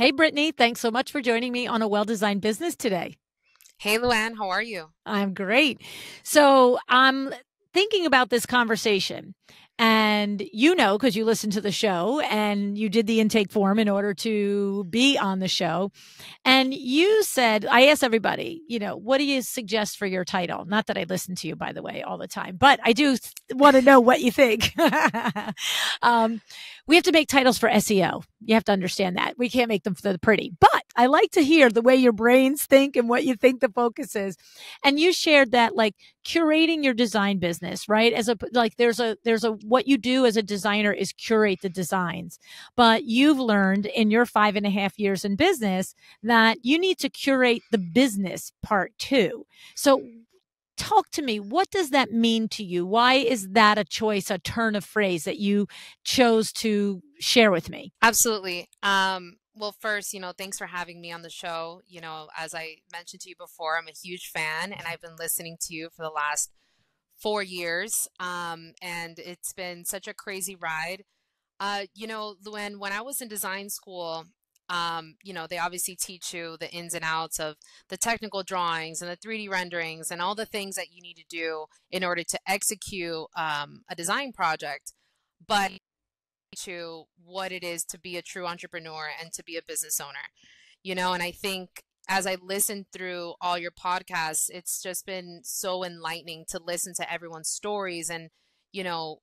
Hey, Brittany, thanks so much for joining me on a well designed business today. Hey, Luann, how are you? I'm great. So I'm thinking about this conversation and you know, because you listened to the show and you did the intake form in order to be on the show. And you said, I asked everybody, you know, what do you suggest for your title? Not that I listen to you, by the way, all the time, but I do want to know what you think. um, we have to make titles for SEO. You have to understand that. We can't make them for the pretty. But I like to hear the way your brains think and what you think the focus is. And you shared that like curating your design business, right? As a like there's a there's a what you do as a designer is curate the designs. But you've learned in your five and a half years in business that you need to curate the business part too. So talk to me. What does that mean to you? Why is that a choice, a turn of phrase that you chose to share with me? Absolutely. Um, well, first, you know, thanks for having me on the show. You know, as I mentioned to you before, I'm a huge fan and I've been listening to you for the last four years. Um, and it's been such a crazy ride. Uh, you know, Luann, when I was in design school, um, you know, they obviously teach you the ins and outs of the technical drawings and the 3D renderings and all the things that you need to do in order to execute um, a design project. But to what it is to be a true entrepreneur and to be a business owner, you know, and I think as I listened through all your podcasts, it's just been so enlightening to listen to everyone's stories and, you know,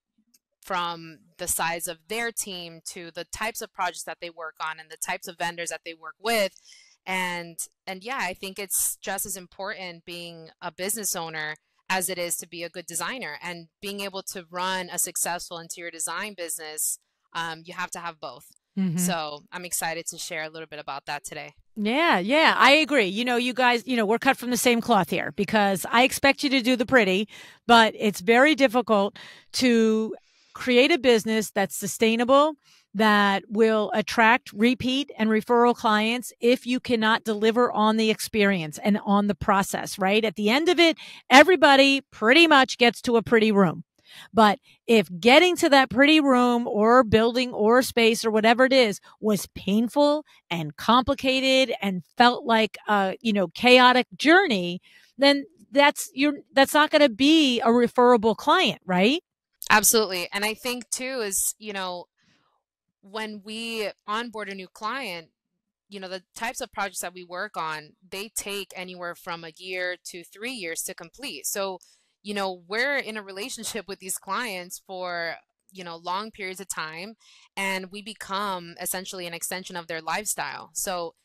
from the size of their team to the types of projects that they work on and the types of vendors that they work with and and yeah i think it's just as important being a business owner as it is to be a good designer and being able to run a successful interior design business um, you have to have both mm-hmm. so i'm excited to share a little bit about that today yeah, yeah, I agree. You know, you guys, you know, we're cut from the same cloth here because I expect you to do the pretty, but it's very difficult to create a business that's sustainable, that will attract repeat and referral clients if you cannot deliver on the experience and on the process, right? At the end of it, everybody pretty much gets to a pretty room. But if getting to that pretty room or building or space or whatever it is was painful and complicated and felt like a, you know, chaotic journey, then that's you're that's not going to be a referable client, right? Absolutely. And I think too is, you know, when we onboard a new client, you know, the types of projects that we work on, they take anywhere from a year to three years to complete. So, you know, we're in a relationship with these clients for, you know, long periods of time and we become essentially an extension of their lifestyle. So,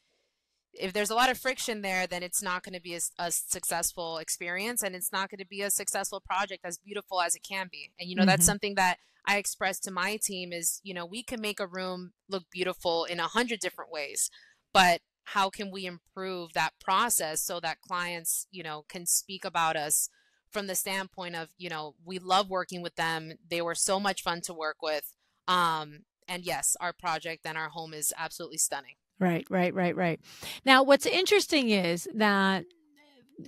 if there's a lot of friction there, then it's not going to be a, a, successful experience and it's not going to be a successful project as beautiful as it can be. And, you know, mm-hmm. that's something that I express to my team is, you know, we can make a room look beautiful in a hundred different ways, but how can we improve that process so that clients, you know, can speak about us from the standpoint of, you know, we love working with them. They were so much fun to work with. Um, and yes, our project and our home is absolutely stunning. Right, right, right, right. Now, what's interesting is that,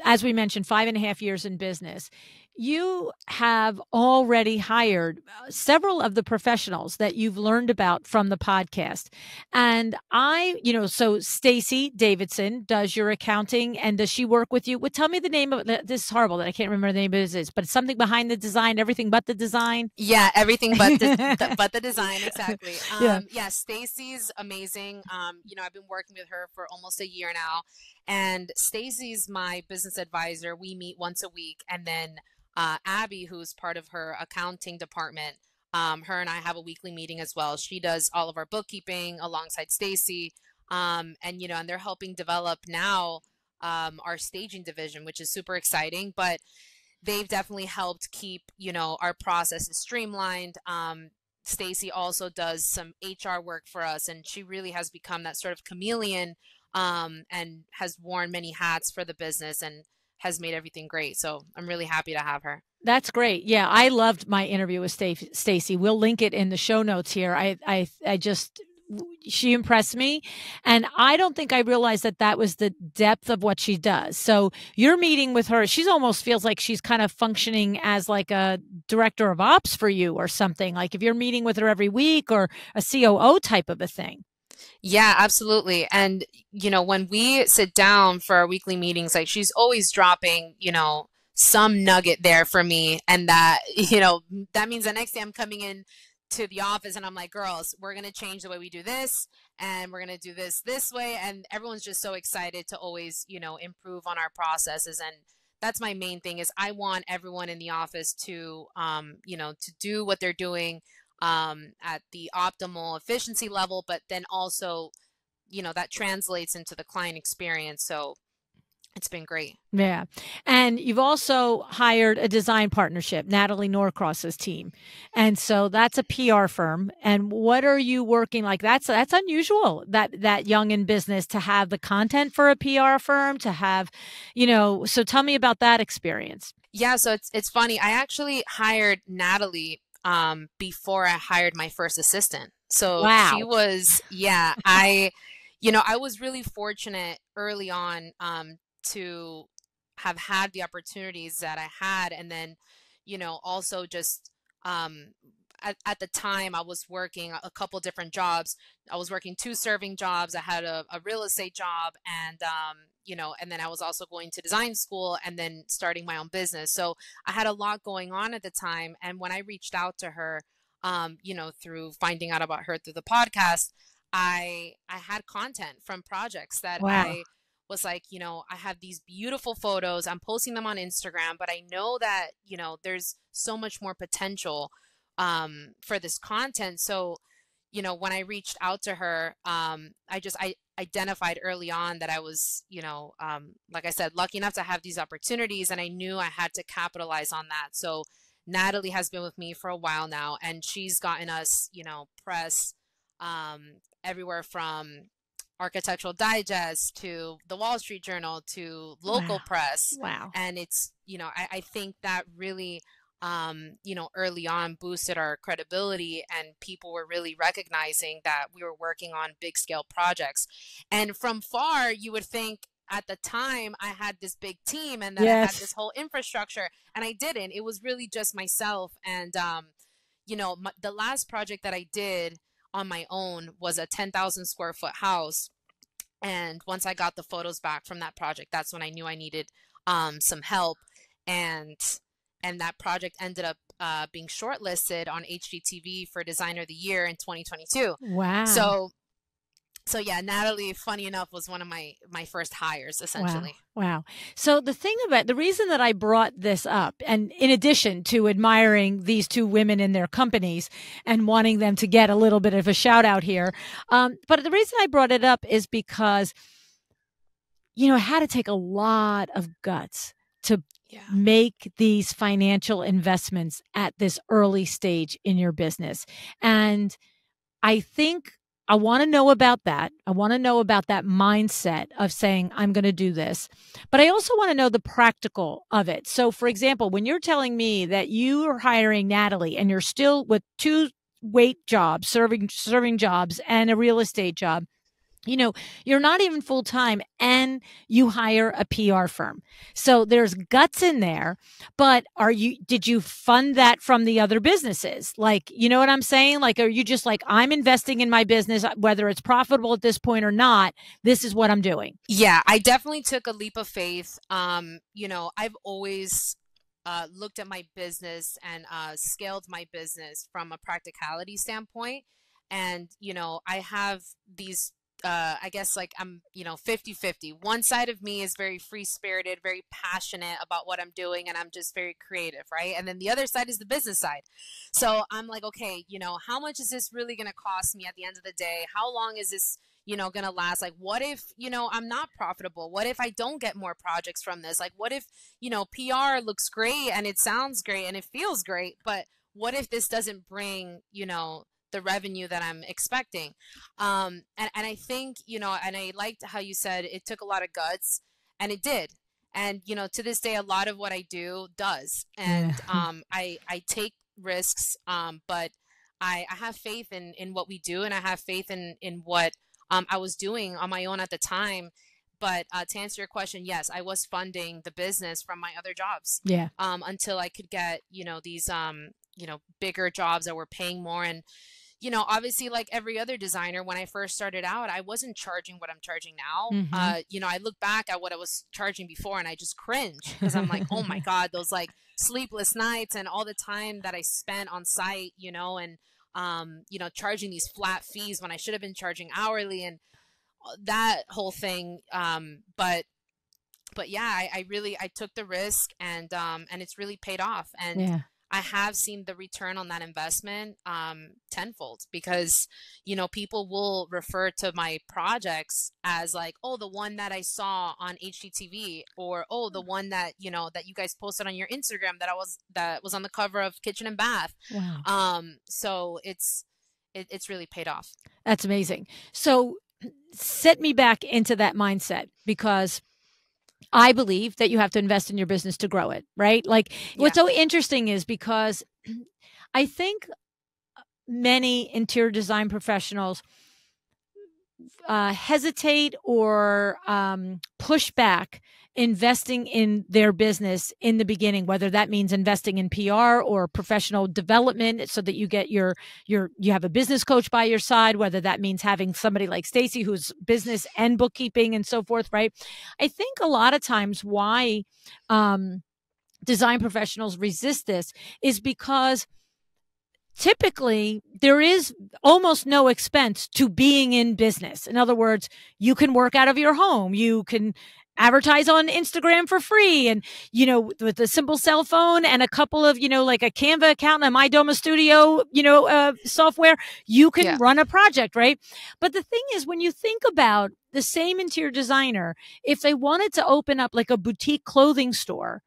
as we mentioned, five and a half years in business, you have already hired uh, several of the professionals that you've learned about from the podcast. And I, you know, so Stacy Davidson does your accounting and does she work with you? Well, tell me the name of this is horrible that I can't remember the name of this, but something behind the design, everything but the design. Yeah, everything but the, the but the design, exactly. Um, yeah, yeah Stacy's amazing. Um, you know, I've been working with her for almost a year now. And Stacy's my business advisor. We meet once a week and then uh, Abby, who's part of her accounting department, um, her and I have a weekly meeting as well. She does all of our bookkeeping alongside Stacy, um, and you know, and they're helping develop now um, our staging division, which is super exciting. But they've definitely helped keep you know our processes streamlined. Um, Stacy also does some HR work for us, and she really has become that sort of chameleon um, and has worn many hats for the business and has made everything great. So I'm really happy to have her. That's great. Yeah, I loved my interview with Stacy. We'll link it in the show notes here. I I I just she impressed me and i don't think i realized that that was the depth of what she does so you're meeting with her she's almost feels like she's kind of functioning as like a director of ops for you or something like if you're meeting with her every week or a coo type of a thing Yeah, absolutely. And, you know, when we sit down for our weekly meetings, like she's always dropping, you know, some nugget there for me. And that, you know, that means the next day I'm coming in to the office and I'm like, girls, we're going to change the way we do this and we're going to do this this way. And everyone's just so excited to always, you know, improve on our processes. And that's my main thing is I want everyone in the office to, um, you know, to do what they're doing um, at the optimal efficiency level, but then also, you know, that translates into the client experience. So it's been great. Yeah. And you've also hired a design partnership, Natalie Norcross's team. And so that's a PR firm. And what are you working like? That's that's unusual that that young in business to have the content for a PR firm, to have, you know, so tell me about that experience. Yeah, so it's it's funny. I actually hired Natalie um, before I hired my first assistant. So wow. she was, yeah, I, you know, I was really fortunate early on um, to have had the opportunities that I had. And then, you know, also just um, at, at the time I was working a couple different jobs. I was working two serving jobs. I had a, a real estate job and, um, you know, and then I was also going to design school and then starting my own business. So I had a lot going on at the time. And when I reached out to her, um, you know, through finding out about her through the podcast, I I had content from projects that wow. I was like, you know, I have these beautiful photos. I'm posting them on Instagram, but I know that, you know, there's so much more potential um, for this content. So, you know, when I reached out to her, um, I just I identified early on that I was, you know, um, like I said, lucky enough to have these opportunities, and I knew I had to capitalize on that. So Natalie has been with me for a while now, and she's gotten us, you know, press um, everywhere from Architectural Digest to the Wall Street Journal to local wow. press. Wow. And it's, you know, I, I think that really, um, you know, early on boosted our credibility and people were really recognizing that we were working on big scale projects. And from far, you would think at the time I had this big team and that yes. I had this whole infrastructure and I didn't. It was really just myself. And, um, you know, my, the last project that I did, on my own was a 10,000 square foot house. And once I got the photos back from that project, that's when I knew I needed um, some help. And and that project ended up uh, being shortlisted on HGTV for Designer of the Year in 2022. Wow! So so yeah, Natalie, funny enough, was one of my my first hires essentially. Wow. wow. So the thing about the reason that I brought this up, and in addition to admiring these two women in their companies and wanting them to get a little bit of a shout out here, um, but the reason I brought it up is because you know it had to take a lot of guts to make these financial investments at this early stage in your business, and I think I want to know about that. I want to know about that mindset of saying, I'm going to do this. But I also want to know the practical of it. So, for example, when you're telling me that you are hiring Natalie and you're still with two wait jobs, serving serving jobs and a real estate job, you know, you're not even full time and you hire a PR firm. So there's guts in there, but are you, did you fund that from the other businesses? Like, you know what I'm saying? Like, are you just like, I'm investing in my business, whether it's profitable at this point or not, this is what I'm doing? Yeah, I definitely took a leap of faith. Um, you know, I've always uh, looked at my business and uh, scaled my business from a practicality standpoint. And, you know, I have these uh, I guess like I'm, you know, 50 50. One side of me is very free spirited, very passionate about what I'm doing, and I'm just very creative, right? And then the other side is the business side. So I'm like, okay, you know, how much is this really going to cost me at the end of the day? How long is this, you know, going to last? Like, what if, you know, I'm not profitable? What if I don't get more projects from this? Like, what if, you know, PR looks great and it sounds great and it feels great, but what if this doesn't bring, you know, the revenue that I'm expecting. Um, and, and I think, you know, and I liked how you said it took a lot of guts, and it did. And, you know, to this day, a lot of what I do does. And yeah. um, I, I take risks, um, but I, I have faith in, in what we do, and I have faith in, in what um, I was doing on my own at the time but uh, to answer your question yes i was funding the business from my other jobs yeah um, until i could get you know these um, you know bigger jobs that were paying more and you know, obviously, like every other designer, when I first started out, I wasn't charging what I'm charging now. Mhm. Uh, you know, I look back at what I was charging before and I just cringe because I'm like, oh my God, those like sleepless nights and all the time that I spent on site, you know, and, um, you know, charging these flat fees when I should have been charging hourly and uh, that whole thing. Um, but, but yeah, I, I really, I took the risk and, um, and it's really paid off. And, yeah. I have seen the return on that investment um, tenfold because, you know, people will refer to my projects as like, oh, the one that I saw on HGTV, or oh, the one that you know that you guys posted on your Instagram that I was that was on the cover of Kitchen and Bath. Wow. Um, so it's it, it's really paid off. That's amazing. So set me back into that mindset because I believe that you have to invest in your business to grow it, right? Like what's so interesting is because I think many interior design professionals uh, hesitate or um, push back investing in their business in the beginning whether that means investing in PR or professional development so that you get your your you have a business coach by your side whether that means having somebody like Stacy who's business and bookkeeping and so forth right i think a lot of times why um design professionals resist this is because typically there is almost no expense to being in business. In other words, you can work out of your home. You can advertise on Instagram for free and you know with a simple cell phone and a couple of you know like a Canva account and a MyDoma Studio you know uh, software you can Yeah. run a project right but the thing is when you think about the same interior designer if they wanted to open up like a boutique clothing store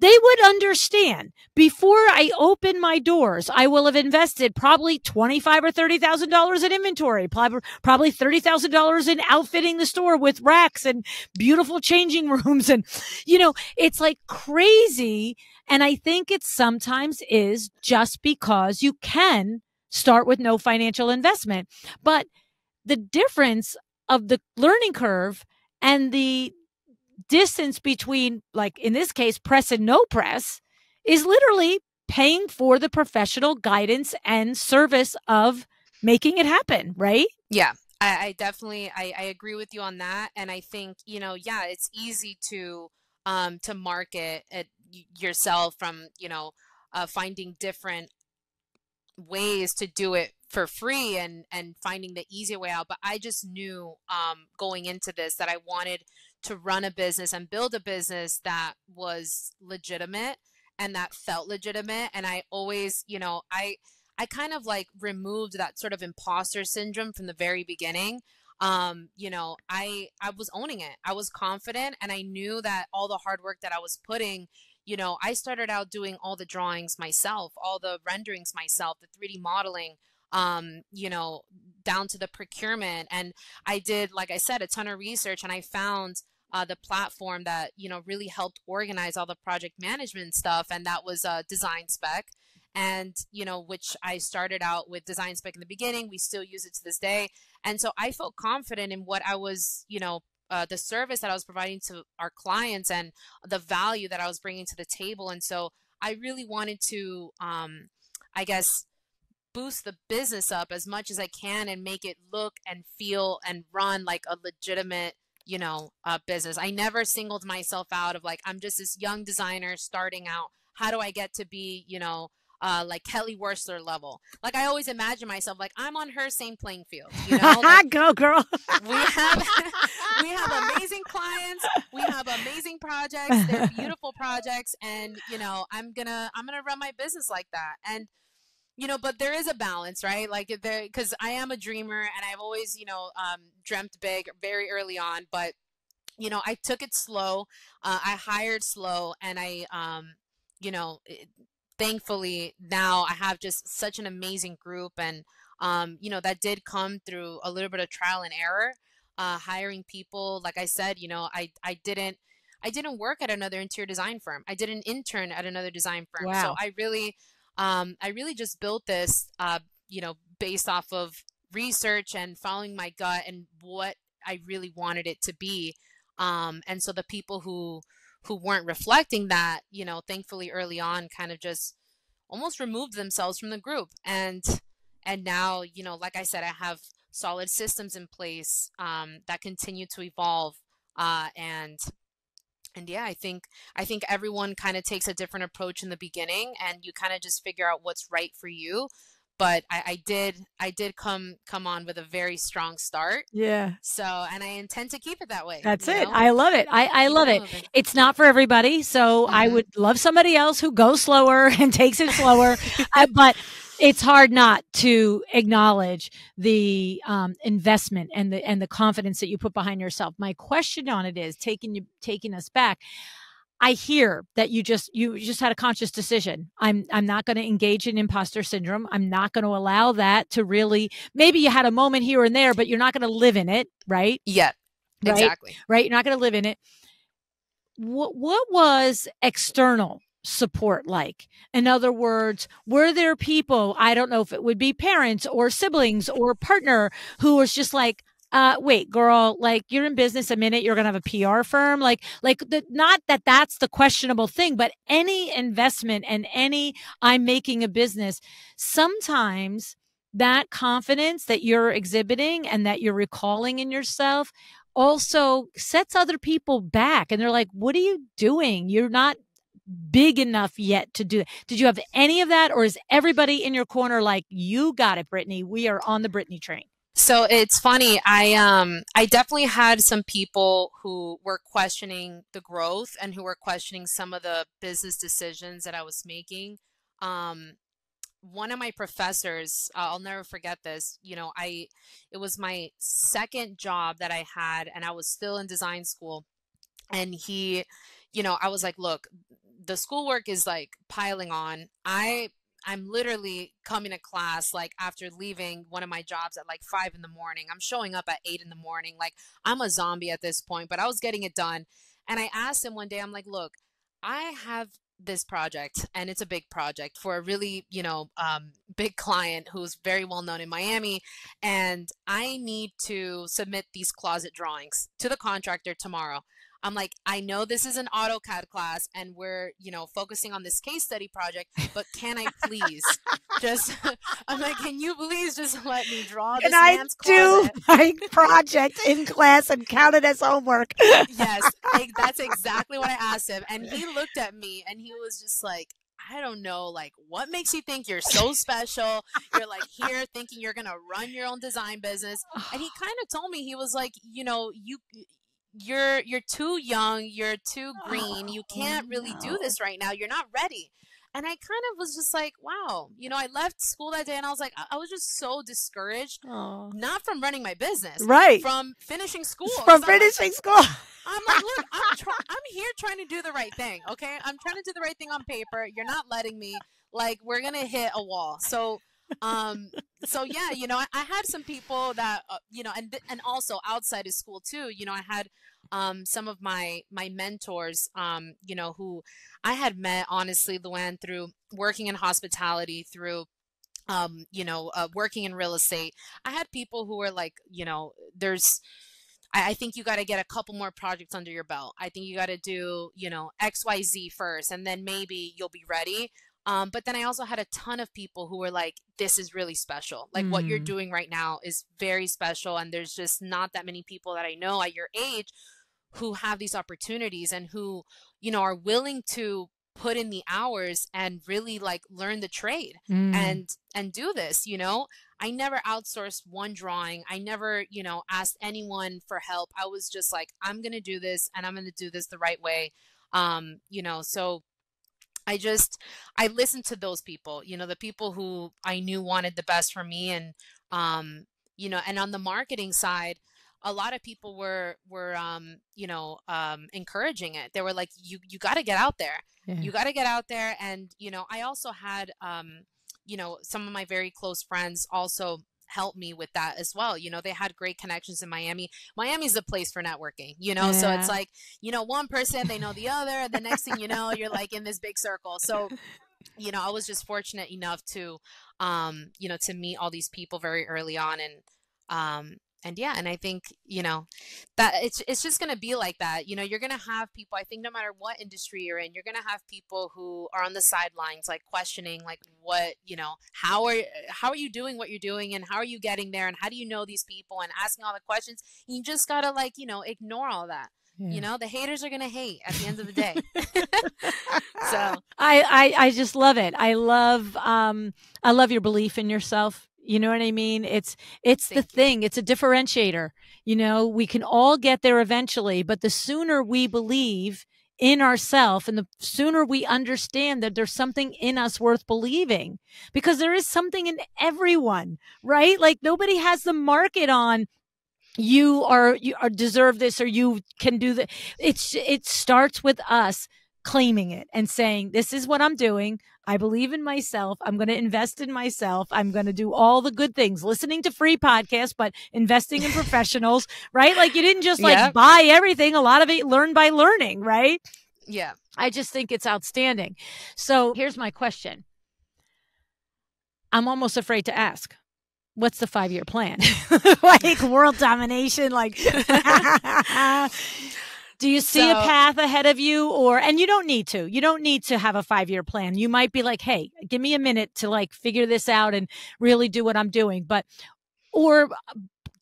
they would understand before I open my doors, I will have invested probably twenty-five or thirty thousand dollars in inventory, probably thirty thousand dollars in outfitting the store with racks and beautiful changing rooms, and you know, it's like crazy. And I think it sometimes is just because you can start with no financial investment, but the difference of the learning curve and the distance between like in this case press and no press is literally paying for the professional guidance and service of making it happen right Yeah, I, I definitely I, I agree with you on that, and I think you know, yeah, it's easy to um to market it yourself from you know uh, finding different ways to do it for free and and finding the easy way out. But I just knew um going into this that I wanted to run a business and build a business that was legitimate and that felt legitimate, and I always you know I. I kind of like removed that sort of imposter syndrome from the very beginning. Um, you know, I I was owning it. I was confident and I knew that all the hard work that I was putting, you know, I started out doing all the drawings myself, all the renderings myself, the 3D modeling, um, you know, down to the procurement. And I did, like I said, a ton of research and I found uh, the platform that, you know, really helped organize all the project management stuff. And that was uh, Design Spec and you know which i started out with design spec in the beginning we still use it to this day and so i felt confident in what i was you know uh, the service that i was providing to our clients and the value that i was bringing to the table and so i really wanted to um, i guess boost the business up as much as i can and make it look and feel and run like a legitimate you know uh, business i never singled myself out of like i'm just this young designer starting out how do i get to be you know uh, like Kelly Wearstler level. Like I always imagine myself like I'm on her same playing field. You know, like, go girl we have we have amazing clients, we have amazing projects. They're beautiful projects, and you know I'm gonna I'm gonna run my business like that. And you know, but there is a balance, right? Like there because I am a dreamer, and I've always you know um, dreamt big very early on, but you know I took it slow. Uh, I hired slow, and I um, you know. It, thankfully now I have just such an amazing group and um, you know that did come through a little bit of trial and error uh, hiring people like I said you know I I didn't I didn't work at another interior design firm I did an intern at another design firm Wow. so I really um, I really just built this uh, you know based off of research and following my gut and what I really wanted it to be um, and so the people who who weren't reflecting that, you know, thankfully early on kind of just almost removed themselves from the group. And and now you know like i said i have solid systems in place um, that continue to evolve uh, and and yeah i think i think everyone kind of takes a different approach in the beginning and you kind of just figure out what's right for you. But I, I, did i did come come on with a very strong start. Yeah. So and i intend to keep it that way that's it. know? i love it. I, I love it. It's not for everybody so mm-hmm. i would love somebody else who goes slower and takes it slower uh, but it's hard not to acknowledge the um, investment and the and the confidence that you put behind yourself my question on it is taking you taking us back I hear that you just you just had a conscious decision. I'm I'm not going to engage in imposter syndrome. I'm not going to allow that to really maybe you had a moment here and there, but you're not going to live in it, right? Yeah. Right? Exactly. Right? You're not going to live in it. What what was external support like? In other words, were there people, I don't know if it would be parents or siblings or partner who was just like, uh, wait, girl, like you're in business a minute, you're going to have a PR firm. Like, like the, not that that's the questionable thing, but any investment and any I'm making a business, sometimes that confidence that you're exhibiting and that you're recalling in yourself also sets other people back. And they're like, what are you doing? You're not big enough yet to do that. Did you have any of that? Or is everybody in your corner like, you got it, Brittany? We are on the Brittany train. So it's funny. I um I definitely had some people who were questioning the growth and who were questioning some of the business decisions that I was making. Um one of my professors, uh, I'll never forget this. You know, I it was my second job that I had and I was still in design school and he you know, I was like, look, the schoolwork is like piling on. I I'm literally coming to class like after leaving one of my jobs at like five in the morning. I'm showing up at eight in the morning. Like I'm a zombie at this point, but I was getting it done. And I asked him one day, I'm like, look, I have this project and it's a big project for a really you know um, big client who's very well known in miami and i need to submit these closet drawings to the contractor tomorrow I'm like, I know this is an AutoCAD class and we're, you know, focusing on this case study project, but can I please just, I'm like, can you please just let me draw this Can I do my project in class and count it as homework? yes, that's exactly what I asked him. And he looked at me and he was just like, I don't know, like what makes you think you're so special? You're like here thinking you're gonna run your own design business. And he kind of told me he was like, you know, you you're you're too young, you're too oh, green, you oh, can't really do this right now. You're not ready. And I kind of was just like, wow, you know, I left school that day and I was like, I, was just so discouraged, Aww. not from running my business, right? From finishing school, from finishing like, school. I'm like, look, I'm try- I'm here trying to do the right thing, okay? I'm trying to do the right thing on paper. You're not letting me. Like, we're gonna hit a wall. So um so yeah you know I, I, had some people that uh, you know and and also outside of school too you know i had um some of my my mentors um you know who i had met honestly luann through working in hospitality through um you know uh, working in real estate i had people who were like you know there's I, think you got to get a couple more projects under your belt. I think you got to do, you know, X, Y, Z first, and then maybe you'll be ready. Um, but then I also had a ton of people who were like, this is really special. Like mm. what you're mm. doing right now is very special. And there's just not that many people that I know at your age who have these opportunities and who, you know, are willing to put in the hours and really like learn the trade mm. and and do this you know i never outsourced one drawing i never you know asked anyone for help i was just like i'm gonna do this and i'm gonna do this the right way um you know so I just I listened to those people, you know, the people who I knew wanted the best for me and um you know, and on the marketing side, a lot of people were were um you know um encouraging it. They were like you you got to get out there. Yeah. You got to get out there and you know, I also had um you know, some of my very close friends also help me with that as well. You know, they had great connections in Miami. Miami's a place for networking, you know, yeah. so it's like, you know, one person, they know the other, and the next thing you know, you're like in this big circle. So, you know, I was just fortunate enough to, um, you know, to meet all these people very early on and, um, and yeah, and I think you know that it's it's just gonna be like that. You know, you're gonna have people. I think no matter what industry you're in, you're gonna have people who are on the sidelines, like questioning, like what you know, how are how are you doing what you're doing, and how are you getting there, and how do you know these people, and asking all the questions. You just gotta like you know ignore all that. Yeah. You know, the haters are gonna hate at the end of the day. so I, I I just love it. I love um I love your belief in yourself. You know what I mean? It's it's Thank the you. thing. It's a differentiator. You know, we can all get there eventually, but the sooner we believe in ourselves and the sooner we understand that there's something in us worth believing because there is something in everyone, right? Like nobody has the market on you are you are deserve this or you can do that. It's it starts with us claiming it and saying, This is what I'm doing. I believe in myself. I'm going to invest in myself. I'm going to do all the good things, listening to free podcasts, but investing in professionals, right? Like you didn't just like yep. buy everything. A lot of it learn by learning, right? Yeah. I just think it's outstanding. So here's my question. I'm almost afraid to ask. What's the five year plan? like world domination, like Do you see so, a path ahead of you or and you don't need to. You don't need to have a 5-year plan. You might be like, "Hey, give me a minute to like figure this out and really do what I'm doing." But or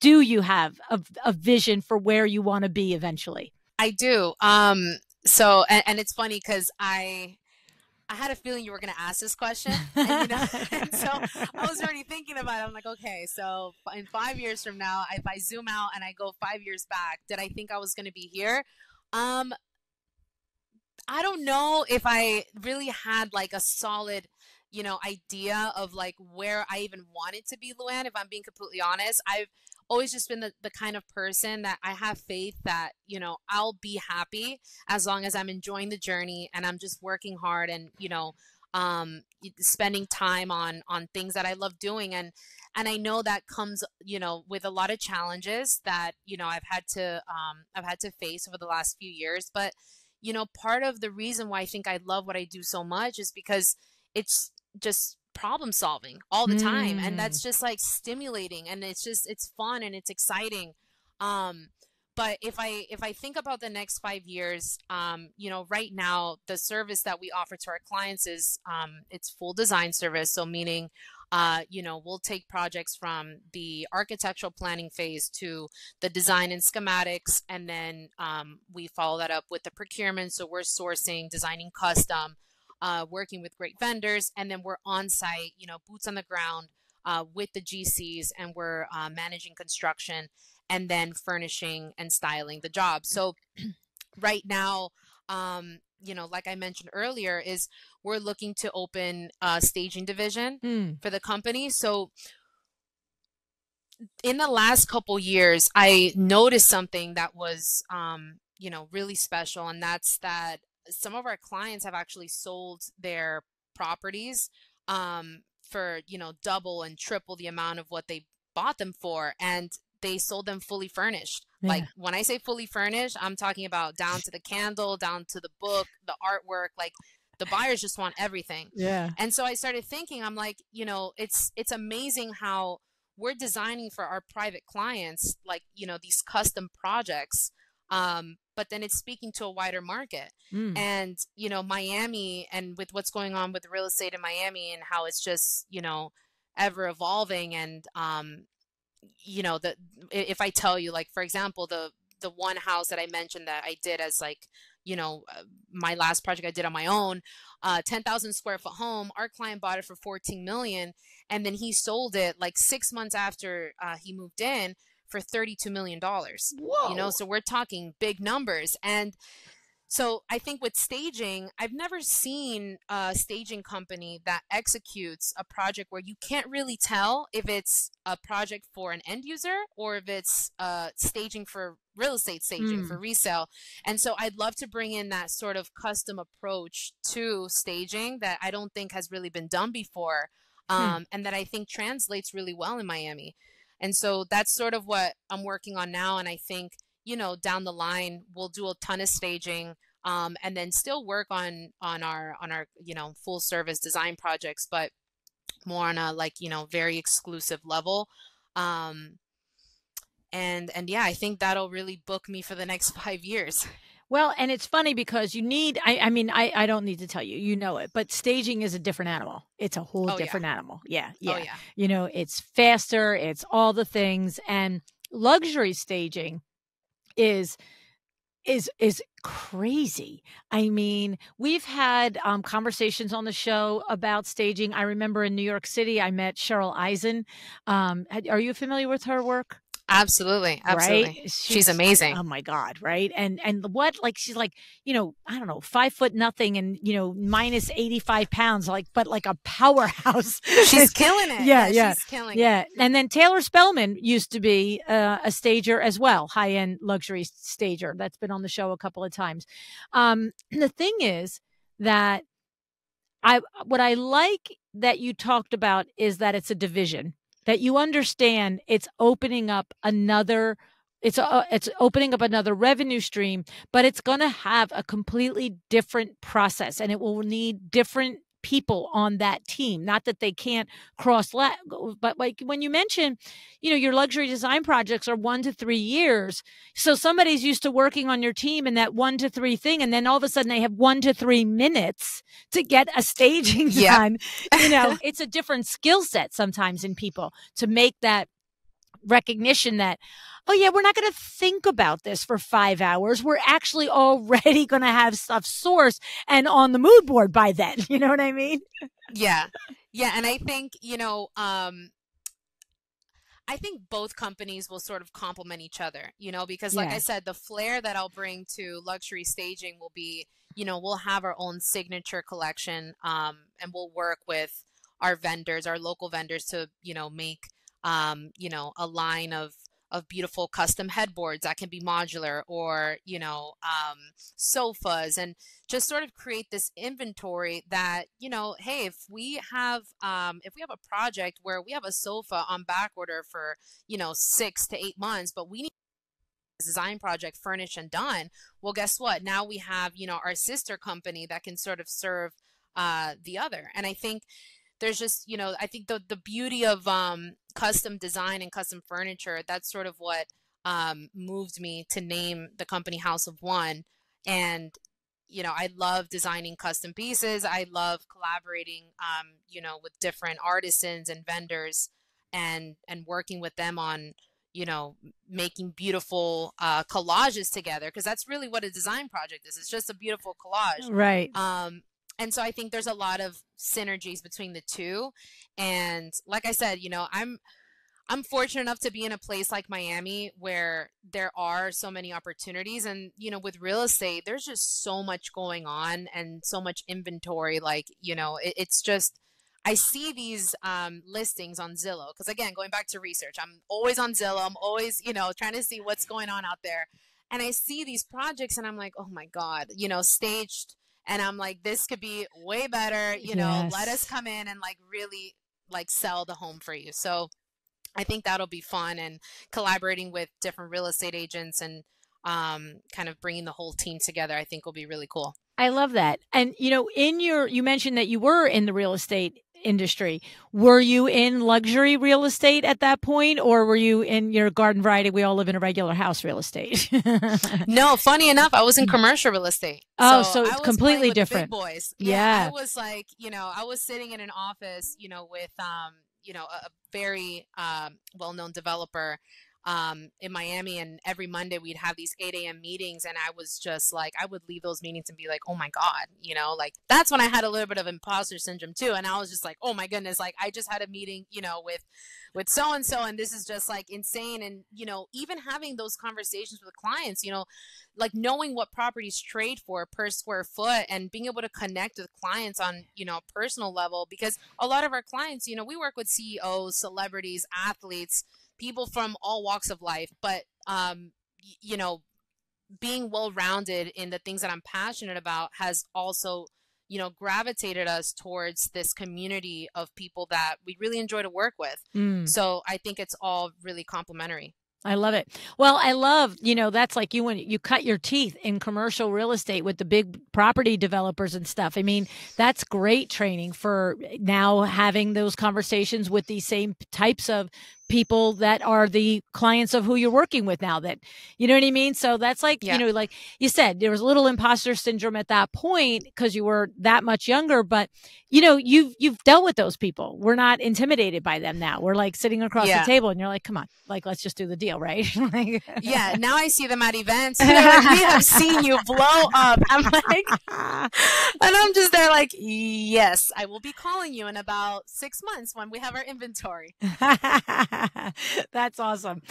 do you have a, a vision for where you want to be eventually? I do. Um so and, and it's funny cuz I I had a feeling you were going to ask this question. And, you know, and so I was already thinking about it. I'm like, okay, so in five years from now, if I zoom out and I go five years back, did I think I was going to be here? Um, I don't know if I really had like a solid, you know, idea of like where I even wanted to be, Luann. If I'm being completely honest, I've always just been the, the kind of person that I have faith that, you know, I'll be happy as long as I'm enjoying the journey and I'm just working hard and, you know, um, spending time on on things that I love doing. And and I know that comes you know with a lot of challenges that you know I've had to um, I've had to face over the last few years. But you know part of the reason why I think I love what I do so much is because it's just problem solving all the time mm. and that's mm. just like stimulating and it's just it's fun and it's exciting um but if i if i think about the next five years um, you know right now the service that we offer to our clients is um, it's full design service so meaning uh, you know we'll take projects from the architectural planning phase to the design and schematics and then um, we follow that up with the procurement so we're sourcing designing custom uh, working with great vendors and then we're on site you know boots on the ground uh, with the gcs and we're uh, managing construction and then furnishing and styling the job. So right now, um, you know, like I mentioned earlier, is we're looking to open a staging division mm. for the company. So in the last couple years, I noticed something that was, um, you know, really special, and that's that some of our clients have actually sold their properties um, for you know double and triple the amount of what they bought them for, and they sold them fully furnished. Yeah. Like when I say fully furnished, I'm talking about down to the candle, down to the book, the artwork, like the buyers just want everything. Yeah. And so I started thinking, I'm like, you know, it's it's amazing how we're designing for our private clients like, you know, these custom projects. Um, but then it's speaking to a wider market. Mm. And, you know, Miami and with what's going on with real estate in Miami and how it's just, you know, ever evolving and um, you know the if i tell you like for example the the one house that i mentioned that i did as like you know uh, my last project i did on my own uh 10,000 square foot home our client bought it for 14 million and then he sold it like 6 months after uh, he moved in for 32 million dollars you know so we're talking big numbers and so I think with staging, I've never seen a staging company that executes a project where you can't really tell if it's a project for an end user or if it's uh, staging for real estate staging mm. for resale. And so I'd love to bring in that sort of custom approach to staging that I don't think has really been done before. Hmm. Um, and that I think translates really well in Miami. And so that's sort of what I'm working on now. And I think you know down the line we'll do a ton of staging um, and then still work on on our on our you know full service design projects but more on a like you know very exclusive level um, and and yeah, I think that'll really book me for the next five years. Well, and it's funny because you need, I, I mean, I, I don't need to tell you, you know it, but staging is a different animal. It's a whole Oh, yeah. different animal. Yeah. Oh Yeah. yeah. You know, it's faster, it's all the things. And luxury staging is, is, is crazy. I mean, we've had um, conversations on the show about staging. I remember in New York City, I met Cheryl Eisen. Um, are you familiar with her work? Absolutely. Absolutely. Right? She's amazing. Oh my god, right? And and what like she's like you know I don't know five foot nothing and you know minus eighty five pounds like but like a powerhouse. She's killing it. Yeah, yeah, She's killing it. yeah. And then Taylor Spellman used to be uh, a stager as well, high end luxury stager. That's been on the show a couple of times. Um, the thing is that I what I like that you talked about is that it's a division that you understand it's opening up another it's a, it's opening up another revenue stream but it's going to have a completely different process and it will need different people on that team not that they can't cross la- but like when you mention you know your luxury design projects are 1 to 3 years so somebody's used to working on your team in that 1 to 3 thing and then all of a sudden they have 1 to 3 minutes to get a staging Yeah. done you know it's a different skill set sometimes in people to make that recognition that oh yeah we're not going to think about this for five hours. We're actually already going to have stuff sourced and on the mood board by then. You know what i mean? Yeah. Yeah and i think you know um i think both companies will sort of complement each other you know because like Yeah. i said the flair that i'll bring to luxury staging will be you know we'll have our own signature collection um and we'll work with our vendors our local vendors to you know make um you know a line of of beautiful custom headboards that can be modular or you know um sofas and just sort of create this inventory that you know hey if we have um if we have a project where we have a sofa on back order for you know six to eight months but we need design project furnished and done well guess what? Now we have you know our sister company that can sort of serve uh the other. And i think there's just you know i think the the beauty of um custom design and custom furniture that's sort of what um moved me to name the company house of one. And you know i love designing custom pieces. I love collaborating um you know with different artisans and vendors and and working with them on you know making beautiful uh collages together because that's really what a design project is. It's just a beautiful collage. Right. Um, and so I think there's a lot of synergies between the two. And like I said, you know, I'm I'm fortunate enough to be in a place like Miami where there are so many opportunities. And you know with real estate there's just so much going on and so much inventory. Like you know it, it's just I see these um, listings on Zillow. Because again going back to research I'm always on Zillow. I'm always you know trying to see what's going on out there. And I see these projects and I'm like oh my god you know staged and I'm like, this could be way better. You know, let us come in and like really like sell the home for you. So I think that'll be fun and collaborating with different real estate agents and um, kind of bringing the whole team together. I think will be really cool. I love that. And you know, in your you mentioned that you were in the real estate industry. Were you in luxury real estate at that point or were you in your garden variety we all live in a regular house real estate? No, funny enough, I was in commercial real estate. Oh, so I it's completely playing with the different. Boys. Yeah. I was like, you know, I was sitting in an office, you know, with um, you know, a, a very um, well-known developer um in Miami and every Monday we'd have these 8 a.m. meetings and I was just like I would leave those meetings and be like, oh my God, you know, like that's when I had a little bit of imposter syndrome too. And I was just like, oh my goodness, like I just had a meeting, you know, with with so and so and this is just like insane. And, you know, even having those conversations with clients, you know, like knowing what properties trade for per square foot and being able to connect with clients on you know personal level because a lot of our clients you know we work with ceos celebrities athletes people from all walks of life but um y- you know being well rounded in the things that i'm passionate about has also you know gravitated us towards this community of people that we really enjoy to work with Mm. so i think it's all really complementary I love it. Well, I love, you know, that's like you when you cut your teeth in commercial real estate with the big property developers and stuff. I mean, that's great training for now having those conversations with these same types of people that are the clients of who you're working with now that you know what i mean? So that's like yeah. you know like you said there was a little imposter syndrome at that point because you were that much younger but you know you've you've dealt with those people. We're not intimidated by them now. We're like sitting across yeah. the table and you're like come on like let's just do the deal right? Like, yeah now i see them at events you know, we have seen you blow up. I'm like and i'm just there like yes i will be calling you in about six months when we have our inventory That's awesome.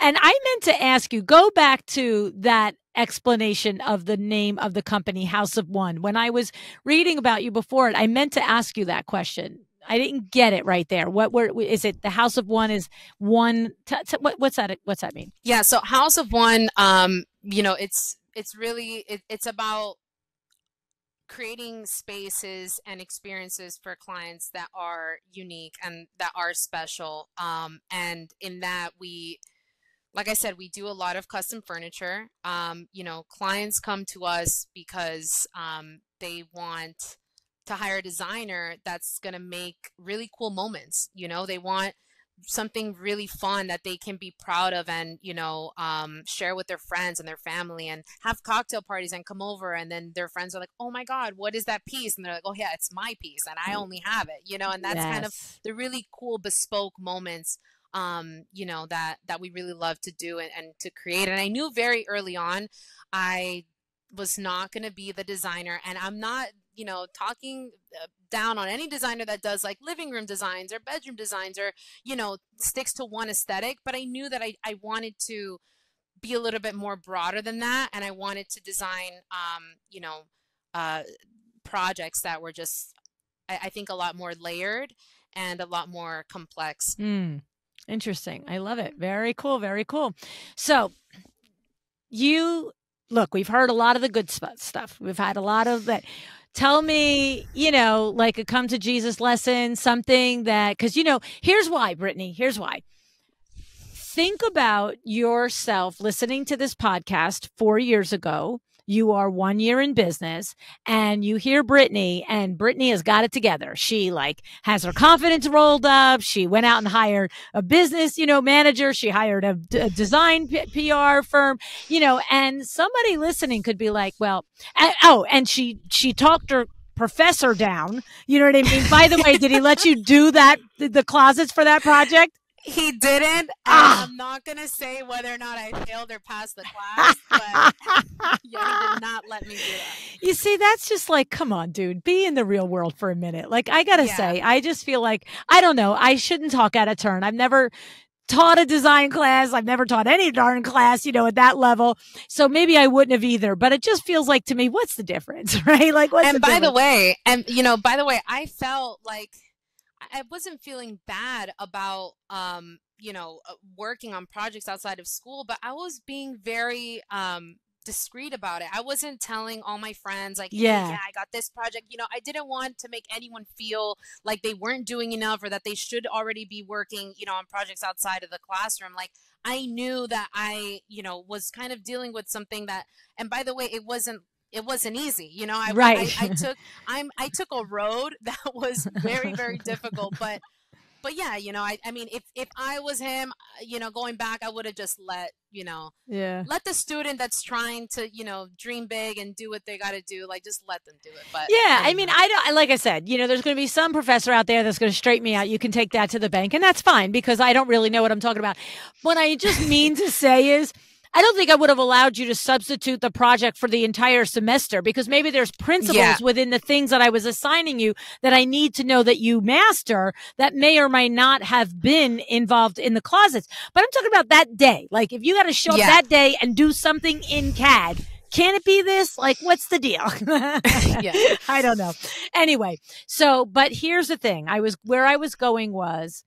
And I meant to ask you, go back to that explanation of the name of the company, House of One. When I was reading about you before it, I meant to ask you that question. I didn't get it right there. What were is it? The House of One is one. T- t- what, what's that? What's that mean? Yeah. So House of One, um, you know, it's it's really it, it's about creating spaces and experiences for clients that are unique and that are special. Um, and in that, we, like I said, we do a lot of custom furniture. Um, you know, clients come to us because um, they want to hire a designer that's going to make really cool moments. You know, they want something really fun that they can be proud of and you know um, share with their friends and their family and have cocktail parties and come over and then their friends are like oh my god what is that piece and they're like oh yeah it's my piece and i only have it you know and that's yes. kind of the really cool bespoke moments um, you know that that we really love to do and, and to create and i knew very early on i was not going to be the designer and i'm not you know talking uh, down on any designer that does like living room designs or bedroom designs or you know sticks to one aesthetic but i knew that i, I wanted to be a little bit more broader than that and i wanted to design um, you know uh, projects that were just I, I, think a lot more layered and a lot more complex. Mm, interesting. I love it. Very cool very cool. So you look we've heard a lot of the good stuff. We've had a lot of that tell me, you know, like a come to Jesus lesson, something that, because, you know, here's why, Brittany, here's why. Think about yourself listening to this podcast four years ago you are one year in business and you hear Brittany and Brittany has got it together. She like has her confidence rolled up. She went out and hired a business, you know, manager. She hired a, design PR firm, you know, and somebody listening could be like, well, and, oh, and she, she talked her professor down. You know what I mean? By the way, did he let you do that, the closets for that project? He didn't. Ah. I'm not gonna say whether or not I failed or passed the class, but yeah, he did not let me do that. You see, that's just like, come on, dude, be in the real world for a minute. Like, I gotta yeah. say, I just feel like I don't know. I shouldn't talk out of turn. I've never taught a design class. I've never taught any darn class, you know, at that level. So maybe I wouldn't have either. But it just feels like to me, what's the difference, right? Like, what's and the by difference? the way, and you know, by the way, I felt like I wasn't feeling bad about um, you know uh, working on projects outside of school, but I was being very um, discreet about it. I wasn't telling all my friends like, yeah. Hey, yeah, I got this project. You know, I didn't want to make anyone feel like they weren't doing enough or that they should already be working, you know, on projects outside of the classroom. Like I knew that I, you know, was kind of dealing with something that and by the way, it wasn't it wasn't easy you know I, right. I, I took i'm i took a road that was very very difficult but but yeah you know I, I mean if if i was him you know going back i would have just let you know yeah. let the student that's trying to you know dream big and do what they got to do like just let them do it but yeah i mean i don't like i said you know there's going to be some professor out there that's going to straighten me out you can take that to the bank and that's fine because i don't really know what i'm talking about. What i just mean to say is I don't think I would have allowed you to substitute the project for the entire semester because maybe there's principles yeah. within the things that I was assigning you that I need to know that you master that may or may not have been involved in the closets. But I'm talking about that day. Like if you got to show yeah. up that day and do something in CAD, can it be this? Like, what's the deal? yeah. I don't know. Anyway, so, but here's the thing. I was, where I was going was,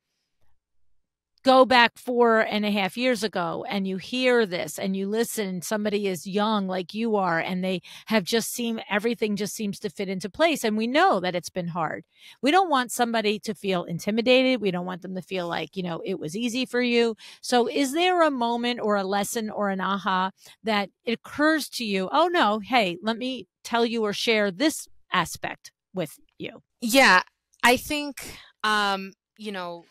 go back four and a half years ago and you hear this and you listen somebody is young like you are and they have just seen everything just seems to fit into place and we know that it's been hard. We don't want somebody to feel intimidated. We don't want them to feel like you know it was easy for you. So is there a moment or a lesson or an aha that occurs to you oh no hey let me tell you or share this aspect with you yeah i think um you know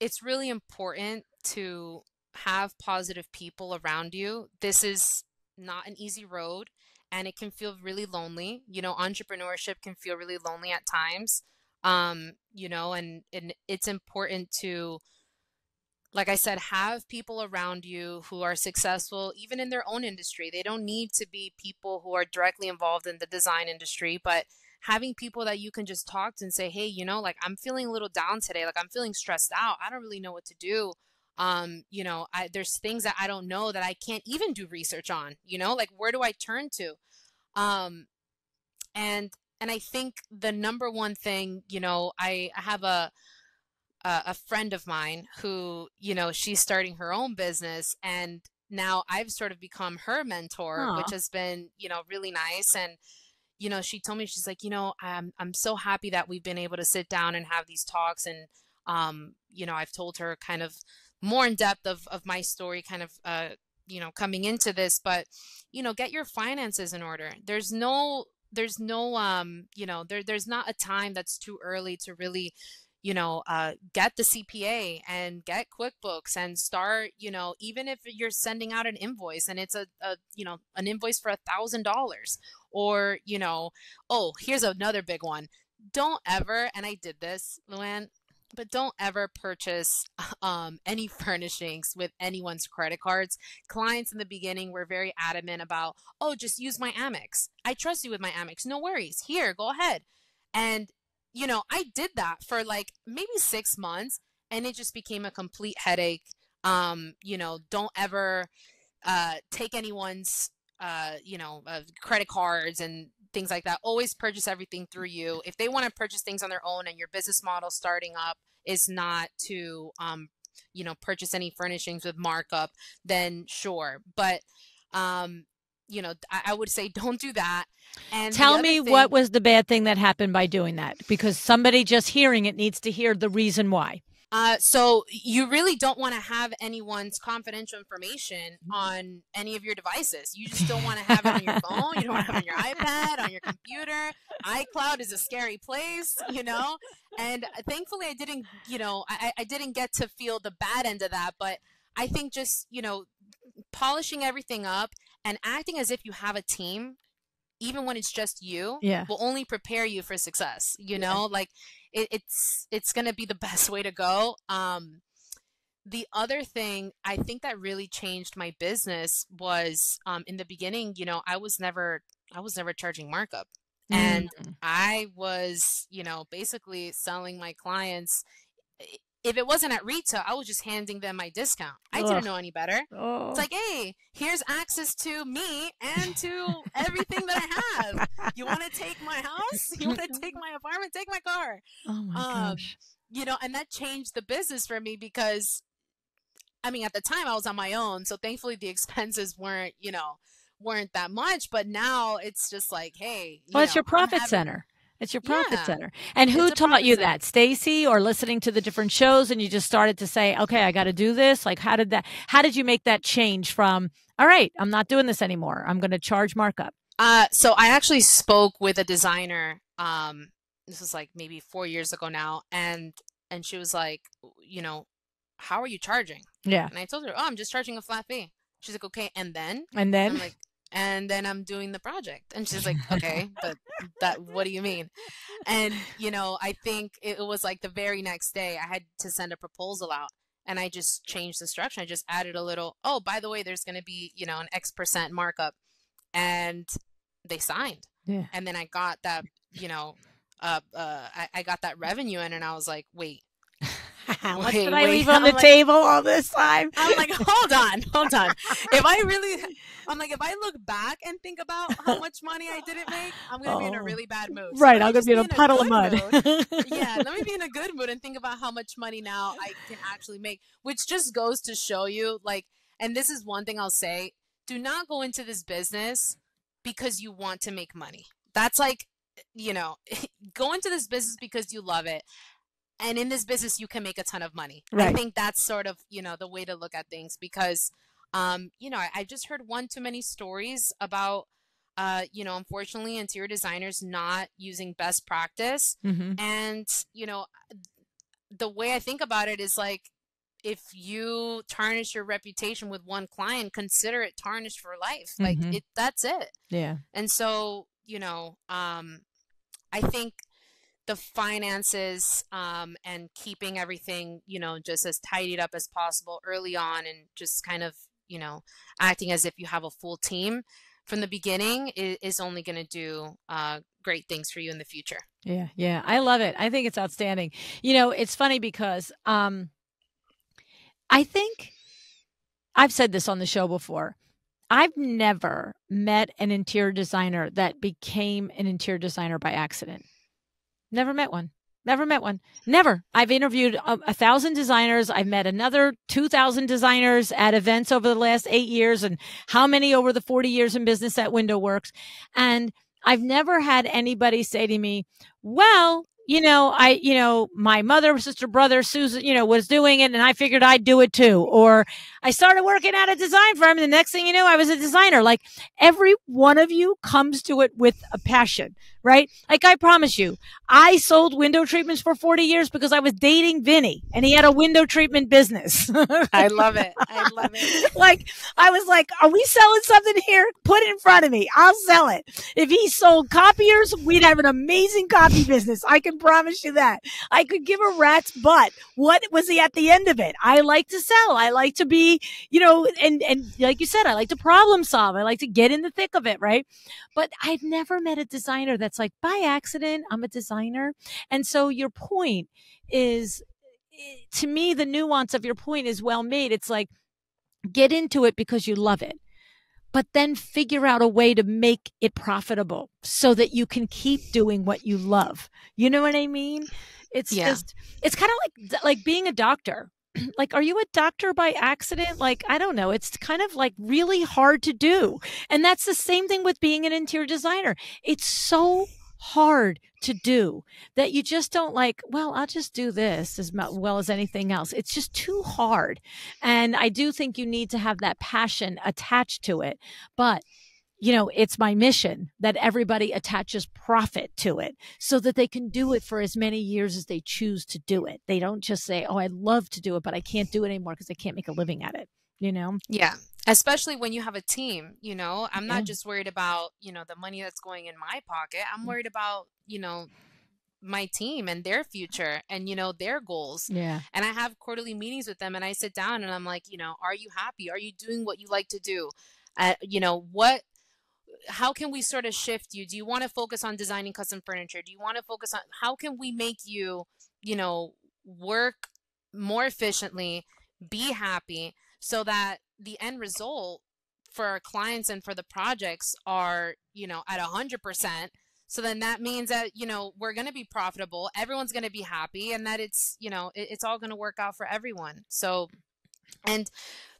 it's really important to have positive people around you. This is not an easy road and it can feel really lonely. You know, entrepreneurship can feel really lonely at times. Um, you know, and, and it's important to like I said, have people around you who are successful, even in their own industry. They don't need to be people who are directly involved in the design industry, but having people that you can just talk to and say, hey, you know, like I'm feeling a little down today. Like I'm feeling stressed out. I don't really know what to do. Um, you know, I, there's things that I don't know that I can't even do research on, you know, like where do I turn to? Um, and, and I think the number one thing, you know, I, I have a, a, a friend of mine who, you know, she's starting her own business and now I've sort of become her mentor, Aww. which has been, you know, really nice. And, you know, she told me, she's like, you know, I'm, I'm so happy that we've been able to sit down and have these talks. And, um, you know, I've told her kind of more in depth of, of my story, kind of, uh, you know, coming into this, but, you know, get your finances in order. There's no, there's no, um, you know, there, there's not a time that's too early to really, you know, uh, get the CPA and get QuickBooks and start, you know, even if you're sending out an invoice and it's a, a you know, an invoice for a thousand dollars or, you know, oh, here's another big one. Don't ever, and I did this, Luann, but don't ever purchase um, any furnishings with anyone's credit cards. Clients in the beginning were very adamant about, oh, just use my Amex. I trust you with my Amex. No worries. Here, go ahead. And you know, I did that for like maybe six months and it just became a complete headache. Um, you know, don't ever uh, take anyone's, uh, you know, uh, credit cards and things like that. Always purchase everything through you. If they want to purchase things on their own and your business model starting up is not to, um, you know, purchase any furnishings with markup, then sure. But, um, you know, I, I would say don't do that. And tell me thing, what was the bad thing that happened by doing that? Because somebody just hearing it needs to hear the reason why. Uh, so you really don't want to have anyone's confidential information on any of your devices. You just don't want to have it on your phone. You don't want to have it on your iPad, on your computer. iCloud is a scary place, you know. And thankfully, I didn't, you know, I, I didn't get to feel the bad end of that. But I think just, you know, polishing everything up and acting as if you have a team even when it's just you yeah. will only prepare you for success you know yeah. like it, it's it's gonna be the best way to go um the other thing i think that really changed my business was um in the beginning you know i was never i was never charging markup and mm. i was you know basically selling my clients if it wasn't at retail, I was just handing them my discount. I Ugh. didn't know any better. Oh. It's like, hey, here's access to me and to everything that I have. You want to take my house? You want to take my apartment? Take my car. Oh my um, gosh. You know, and that changed the business for me because, I mean, at the time I was on my own, so thankfully the expenses weren't, you know, weren't that much. But now it's just like, hey, well, it's know, your profit having, center. It's your profit yeah. center. And who taught you that? Stacy or listening to the different shows and you just started to say, "Okay, I got to do this." Like how did that how did you make that change from, "All right, I'm not doing this anymore. I'm going to charge markup." Uh so I actually spoke with a designer um this was like maybe 4 years ago now and and she was like, you know, how are you charging? Yeah. And I told her, "Oh, I'm just charging a flat fee." She's like, "Okay, and then?" And then I'm like, and then I'm doing the project. And she's like, okay, but that, what do you mean? And, you know, I think it was like the very next day I had to send a proposal out and I just changed the structure. I just added a little, oh, by the way, there's going to be, you know, an X percent markup. And they signed. Yeah. And then I got that, you know, uh, uh, I, I got that revenue in and I was like, wait, what did I leave on the like, table all this time? I'm like, hold on, hold on. If I really, I'm like, if I look back and think about how much money I didn't make, I'm gonna oh. be in a oh. really bad mood. So right, I'm gonna be in a puddle of mud. yeah, let me be in a good mood and think about how much money now I can actually make, which just goes to show you, like, and this is one thing I'll say: do not go into this business because you want to make money. That's like you know, go into this business because you love it and in this business you can make a ton of money right. i think that's sort of you know the way to look at things because um you know I, i've just heard one too many stories about uh, you know, unfortunately, interior designers not using best practice. Mm-hmm. And, you know, the way I think about it is like if you tarnish your reputation with one client, consider it tarnished for life. Like Mhm. it that's it. Yeah. And so, you know, um, I think the finances um, and keeping everything, you know, just as tidied up as possible early on and just kind of, you know, acting as if you have a full team from the beginning is, is only going to do uh, great things for you in the future. Yeah, yeah. I love it. I think it's outstanding. You know, it's funny because um I think I've said this on the show before. I've never met an interior designer that became an interior designer by accident. Never met one. Never met one. Never. I've interviewed a, a thousand designers. I've met another 2,000 designers at events over the last eight years, and how many over the 40 years in business at Window Works. And I've never had anybody say to me, well, you know, I, you know, my mother, sister, brother, Susan, you know, was doing it and I figured I'd do it too. Or I started working at a design firm and the next thing you know, I was a designer. Like every one of you comes to it with a passion, right? Like I promise you, I sold window treatments for 40 years because I was dating Vinny and he had a window treatment business. I love it. I love it. like I was like, are we selling something here? Put it in front of me. I'll sell it. If he sold copiers, we'd have an amazing copy business. I can promise you that. I could give a rat's butt. What was he at the end of it? I like to sell. I like to be, you know, and and like you said, I like to problem solve. I like to get in the thick of it, right? But I've never met a designer that's like, by accident, I'm a designer. And so your point is eh, to me, the nuance of your point is well made. It's like, get into it because you love it but then figure out a way to make it profitable so that you can keep doing what you love you know what i mean it's Yeah. just it's kind of like like being a doctor like are you a doctor by accident? Like i don't know it's kind of like really hard to do and that's the same thing with being an interior designer it's so hard to do that you just don't like well i'll just do this as well as anything else. It's just too hard and i do think you need to have that passion attached to it but you know it's my mission that everybody attaches profit to it so that they can do it for as many years as they choose to do it they don't just say oh i love to do it but i can't do it anymore because i can't make a living at it you know Yeah. Especially when you have a team, you know, I'm Yeah. not just worried about, you know, the money that's going in my pocket. I'm worried about, you know, my team and their future and, you know, their goals. yeah And I have quarterly meetings with them and I sit down and I'm like, you know, are you happy? Are you doing what you like to do? Uh, you know, what how can we sort of shift you? Do you want to focus on designing custom furniture? Do you want to focus on how can we make you, you know, work more efficiently, be happy so that the end result for our clients and for the projects are, you know, at a hundred percent. So then that means that, you know, we're going to be profitable. Everyone's going to be happy and that it's, you know, it, it's all going to work out for everyone. So, and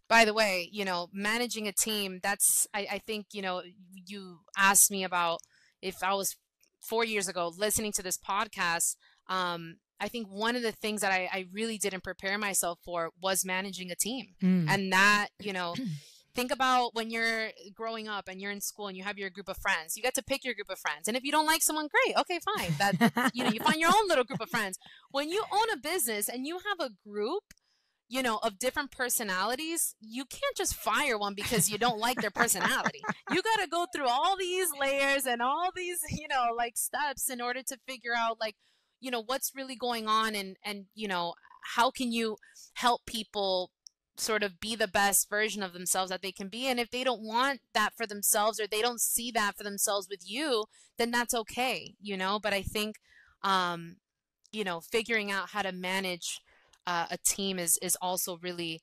by the way, you know, managing a team, that's, I, I think, you know, you asked me about if I was four years ago listening to this podcast. Um, I think one of the things that I, I really didn't prepare myself for was managing a team. Mm. And that, you know, think about when you're growing up and you're in school and you have your group of friends. You get to pick your group of friends. And if you don't like someone, great. Okay, fine. That you know, you find your own little group of friends. When you own a business and you have a group, you know, of different personalities, you can't just fire one because you don't like their personality. You got to go through all these layers and all these, you know, like steps in order to figure out like, you know, what's really going on and and you know, how can you help people sort of be the best version of themselves that they can be and if they don't want that for themselves or they don't see that for themselves with you then that's okay you know but i think um you know figuring out how to manage uh, a team is is also really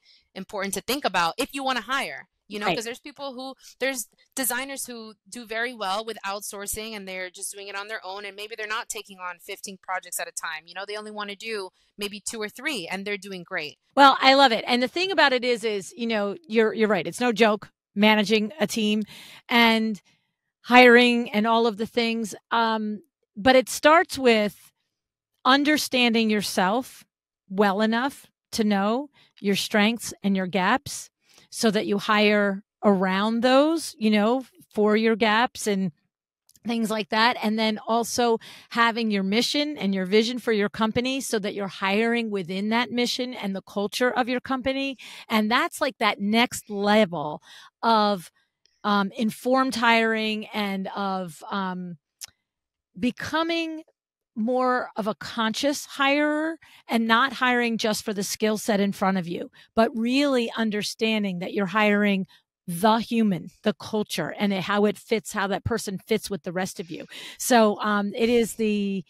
important to think about if you want to hire you know Right. because there's people who there's designers who do very well with outsourcing and they're just doing it on their own and maybe they're not taking on 15 projects at a time you know they only want to do maybe two or three and they're doing great Well, I love it. And the thing about it is, is, you know, you're, you're right. It's no joke managing a team and hiring and all of the things. Um, but it starts with understanding yourself well enough to know your strengths and your gaps so that you hire around those, you know, for your gaps and things like that. And then also having your mission and your vision for your company so that you're hiring within that mission and the culture of your company. And that's like that next level of um, informed hiring and of um, becoming more of a conscious hirer and not hiring just for the skill set in front of you, but really understanding that you're hiring the human, the culture, and how it fits, how that person fits with the rest of you. So um, it is the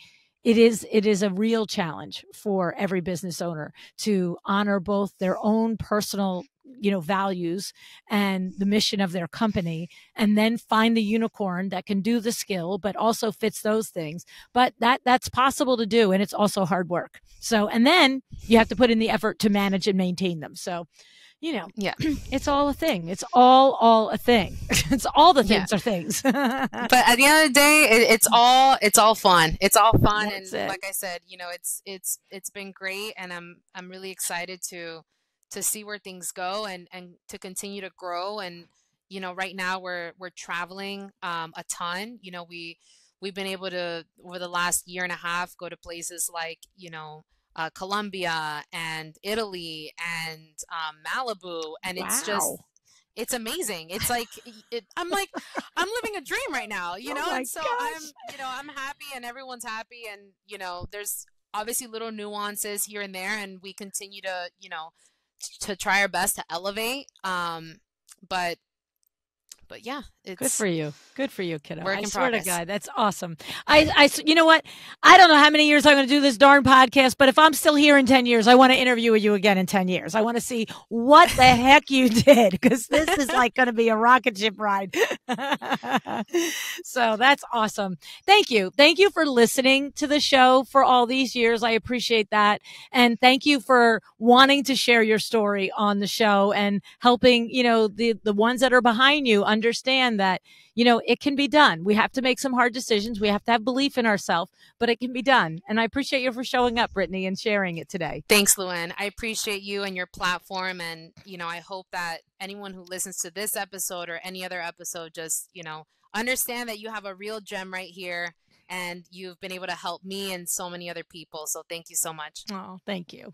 it is it is a real challenge for every business owner to honor both their own personal you know values and the mission of their company and then find the unicorn that can do the skill but also fits those things but that that's possible to do and it's also hard work so and then you have to put in the effort to manage and maintain them so you know, yeah, it's all a thing. It's all all a thing. it's all the things yeah. are things. but at the end of the day, it, it's all it's all fun. It's all fun, That's and it. like I said, you know, it's it's it's been great, and I'm I'm really excited to to see where things go and and to continue to grow. And you know, right now we're we're traveling um, a ton. You know, we we've been able to over the last year and a half go to places like you know uh, Colombia and Italy and um, Malibu, and wow. it's just it's amazing. It's like it, I'm like I'm living a dream right now, you oh know. and so gosh. I'm you know I'm happy and everyone's happy, and you know there's obviously little nuances here and there, and we continue to you know to try our best to elevate. Um, but but yeah, it's good for you. Good for you, kiddo. I swear progress. to God, that's awesome. I, I, you know what? I don't know how many years I'm going to do this darn podcast, but if I'm still here in 10 years, I want to interview you again in 10 years. I want to see what the heck you did because this is like going to be a rocket ship ride. so that's awesome. Thank you. Thank you for listening to the show for all these years. I appreciate that. And thank you for wanting to share your story on the show and helping, you know, the, the ones that are behind you understand that, you know, it can be done. We have to make some hard decisions. We have to have belief in ourselves, but it can be done. And I appreciate you for showing up, Brittany, and sharing it today. Thanks, Luann. I appreciate you and your platform. And, you know, I hope that anyone who listens to this episode or any other episode just, you know, understand that you have a real gem right here and you've been able to help me and so many other people. So thank you so much. Oh, thank you.